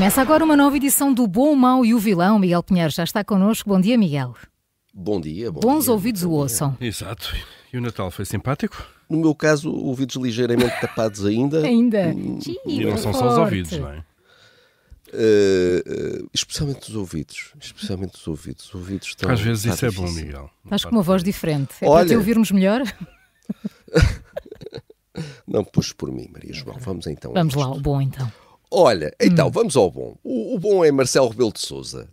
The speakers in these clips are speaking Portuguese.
Começa agora uma nova edição do Bom, o Mau e o Vilão. Miguel Pinheiro já está connosco. Bom dia, Miguel. Bom dia. Bom Bons dia, ouvidos o ouçam. Exato. E o Natal foi simpático? No meu caso, ouvidos ligeiramente tapados ainda. Ainda. E não são só os ouvidos, não é? Uh, uh, especialmente os ouvidos. Especialmente os ouvidos. Os ouvidos estão. Às vezes isso é bom, difícil. Miguel. Estás com uma voz diferente. É Olha- para te ouvirmos melhor? Não puxes por mim, Maria João. Vamos então. Vamos lá, o bom então. Olha, então, vamos ao bom. O, o bom é Marcelo Rebelo de Souza.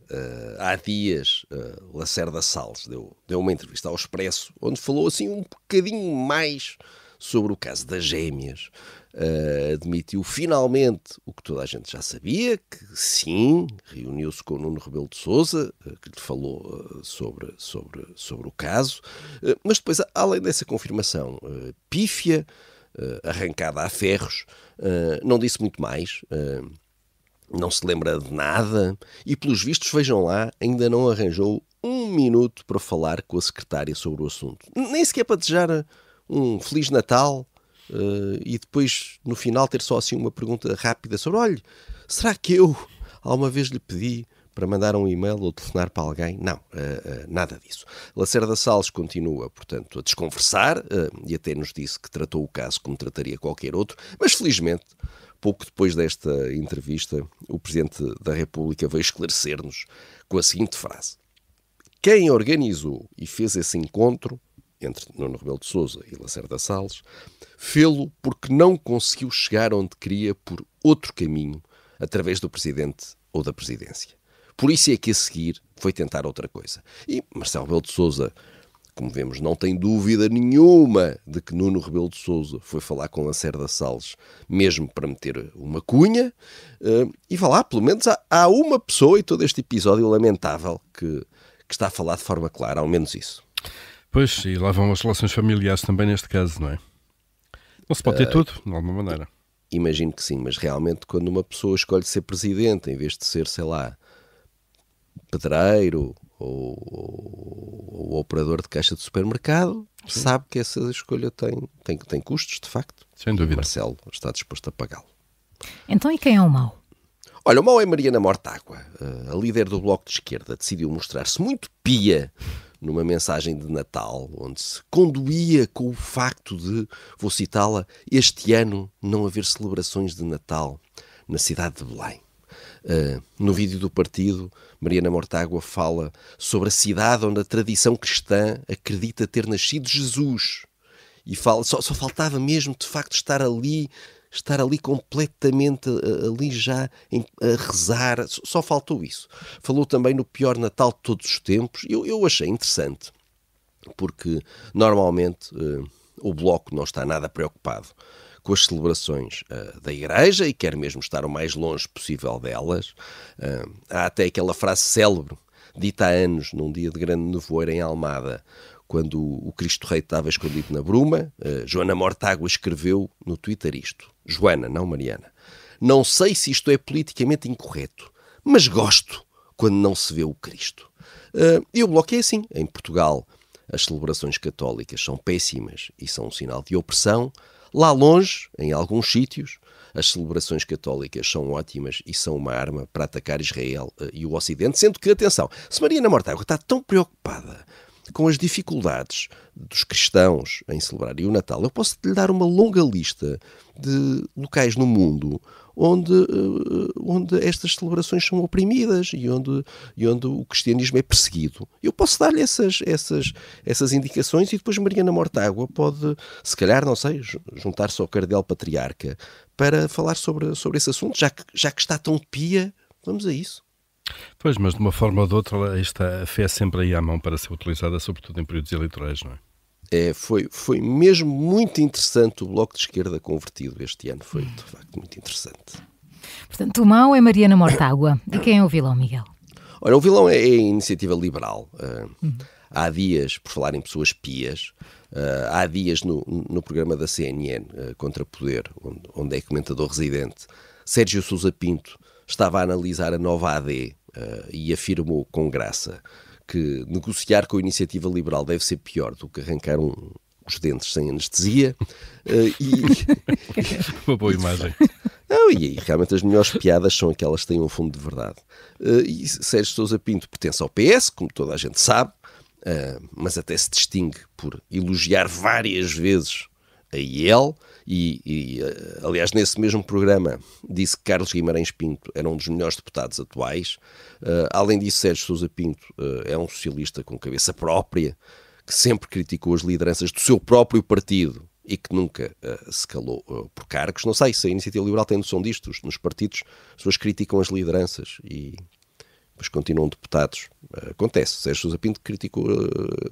há dias, uh, Lacerda Salles deu, deu uma entrevista ao Expresso, onde falou assim um bocadinho mais sobre o caso das gêmeas. Uh, admitiu finalmente o que toda a gente já sabia, que sim, reuniu-se com o Nuno Rebelo de Souza, uh, que lhe falou uh, sobre, sobre, sobre o caso, Uh, mas depois, além dessa confirmação uh, pífia, uh, arrancada a ferros, uh, não disse muito mais. uh, não se lembra de nada e, pelos vistos, vejam lá, ainda não arranjou um minuto para falar com a secretária sobre o assunto. Nem sequer para desejar um Feliz Natal eh, e depois, no final, ter só assim uma pergunta rápida sobre: olha, será que eu alguma vez lhe pedi para mandar um e-mail ou telefonar para alguém? Não, eh, eh, nada disso. Lacerda Salles continua, portanto, a desconversar eh, e até nos disse que tratou o caso como trataria qualquer outro, mas felizmente Pouco depois desta entrevista, o Presidente da República veio esclarecer-nos com a seguinte frase: Quem organizou e fez esse encontro entre Nuno Rebelo de Sousa e Lacerda Salles fê-lo porque não conseguiu chegar onde queria por outro caminho, através do Presidente ou da Presidência. Por isso é que a seguir foi tentar outra coisa. E Marcelo Rebelo de Sousa como vemos, não tem dúvida nenhuma de que Nuno Rebelo de Sousa foi falar com Lacerda Salles, mesmo para meter uma cunha, eh, e vá lá, pelo menos há, há uma pessoa em todo este episódio lamentável que, que está a falar de forma clara, ao menos isso. Pois, e lá vão as relações familiares também neste caso, não é? Não se pode ter tudo, de alguma maneira. Imagino que sim, mas realmente quando uma pessoa escolhe ser presidente em vez de ser, sei lá, pedreiro ou, ou- ou operador de caixa de supermercado, sabe que essa escolha tem, tem, tem custos, de facto. Sem dúvida. Marcelo está disposto a pagá-lo. Então e quem é o mau? Olha, o mau é Mariana Mortágua. Eh, A líder do Bloco de Esquerda decidiu mostrar-se muito pia numa mensagem de Natal, onde se conduía com o facto de, vou citá-la, este ano não haver celebrações de Natal na cidade de Belém. Uh, no vídeo do partido, Mariana Mortágua fala sobre a cidade onde a tradição cristã acredita ter nascido Jesus. E fala, só, só faltava mesmo, de facto, estar ali, estar ali completamente uh, ali já em- a rezar. Só, só faltou isso. Falou também no pior Natal de todos os tempos. Eu, eu achei interessante, porque normalmente eh, o Bloco não está nada preocupado com as celebrações eh, da Igreja e quer mesmo estar o mais longe possível delas. Eh, há até aquela frase célebre, dita há anos, num dia de grande nevoeiro em Almada, quando o Cristo Rei estava escondido na bruma. eh, Joana Mortágua escreveu no Twitter isto. Joana, não Mariana. Não sei se isto é politicamente incorreto, mas gosto quando não se vê o Cristo. Eh, e o Bloco é assim. Em Portugal, as celebrações católicas são péssimas e são um sinal de opressão. Lá longe, em alguns sítios, as celebrações católicas são ótimas e são uma arma para atacar Israel eh, e o Ocidente. Sendo que, atenção, se Mariana Mortágua está tão preocupada com as dificuldades dos cristãos em celebrarem o Natal, eu posso lhe dar uma longa lista de locais no mundo onde, eh, onde estas celebrações são oprimidas e onde, e onde o cristianismo é perseguido. Eu posso dar-lhe essas, essas, essas indicações e depois Mariana Mortágua pode, se calhar, não sei, ju- juntar-se ao Cardeal Patriarca para falar sobre, sobre esse assunto, já que, já que está tão pia, vamos a isso. Pois, mas de uma forma ou de outra, esta, fé é sempre aí à mão para ser utilizada, sobretudo em períodos eleitorais, não é? É, foi, foi mesmo muito interessante o Bloco de Esquerda convertido este ano. Foi, de facto, muito interessante. Portanto, o mau é Mariana Mortágua. E quem é o vilão, Miguel? Olha, o vilão é a iniciativa liberal. Ah, Há dias, por falar em pessoas pias, ah, há dias no, no programa da CNN, ah, Contra Poder, onde, onde é comentador residente, Sérgio Sousa Pinto estava a analisar a nova AD e afirmou com graça que negociar com a iniciativa liberal deve ser pior do que arrancar um- os dentes sem anestesia. Ah, e, Uma boa imagem. Não, e aí, realmente as melhores piadas são aquelas que têm um fundo de verdade. Uh, e Sérgio Sousa Pinto pertence ao PS, como toda a gente sabe, uh, mas até se distingue por elogiar várias vezes a IEL, e, e, uh, aliás, nesse mesmo programa disse que Carlos Guimarães Pinto era um dos melhores deputados atuais. além disso, Sérgio Sousa Pinto é um socialista com cabeça própria, que sempre criticou as lideranças do seu próprio partido e que nunca uh, se calou uh, por cargos. Não sei se a Iniciativa Liberal tem noção disto. Nos partidos, as pessoas criticam as lideranças e depois continuam deputados. Acontece. Sérgio Sousa Pinto criticou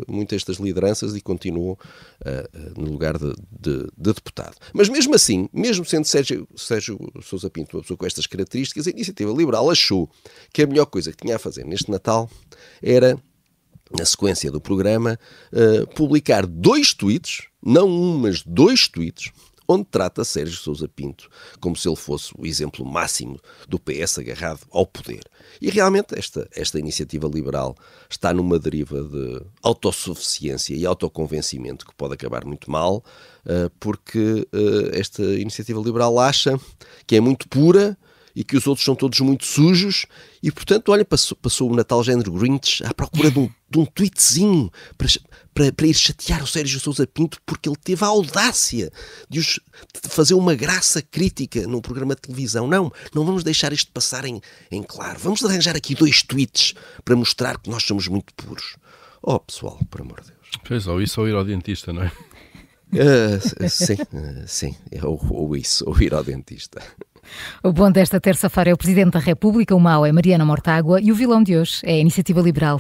muito estas lideranças e continuou no lugar de, de, de, deputado. Mas mesmo assim, mesmo sendo Sérgio, Sérgio Sousa Pinto uma pessoa com estas características, a Iniciativa Liberal achou que a melhor coisa que tinha a fazer neste Natal era na sequência do programa, uh, publicar dois tweets, não um, mas dois tweets, onde trata Sérgio Sousa Pinto como se ele fosse o exemplo máximo do PS agarrado ao poder. E realmente esta, esta iniciativa liberal está numa deriva de autossuficiência e autoconvencimento que pode acabar muito mal, uh, porque uh, esta iniciativa liberal acha que é muito pura e que os outros são todos muito sujos e, portanto, olha, passou, passou o Natal género Grinch à procura de um, de um tweetzinho para, para, para ir chatear o Sérgio Sousa Pinto porque ele teve a audácia de, os, de fazer uma graça crítica num programa de televisão. Não, não vamos deixar isto passar em, em claro. Vamos arranjar aqui dois tweets para mostrar que nós somos muito puros. Oh, pessoal, por amor de Deus. Pois, ou isso ou ir ao dentista, não é? Uh, sim, uh, sim, ou, ou isso, ou ir ao dentista. O bom desta terça-feira é o Presidente da República, o mau é Mariana Mortágua e o vilão de hoje é a Iniciativa Liberal.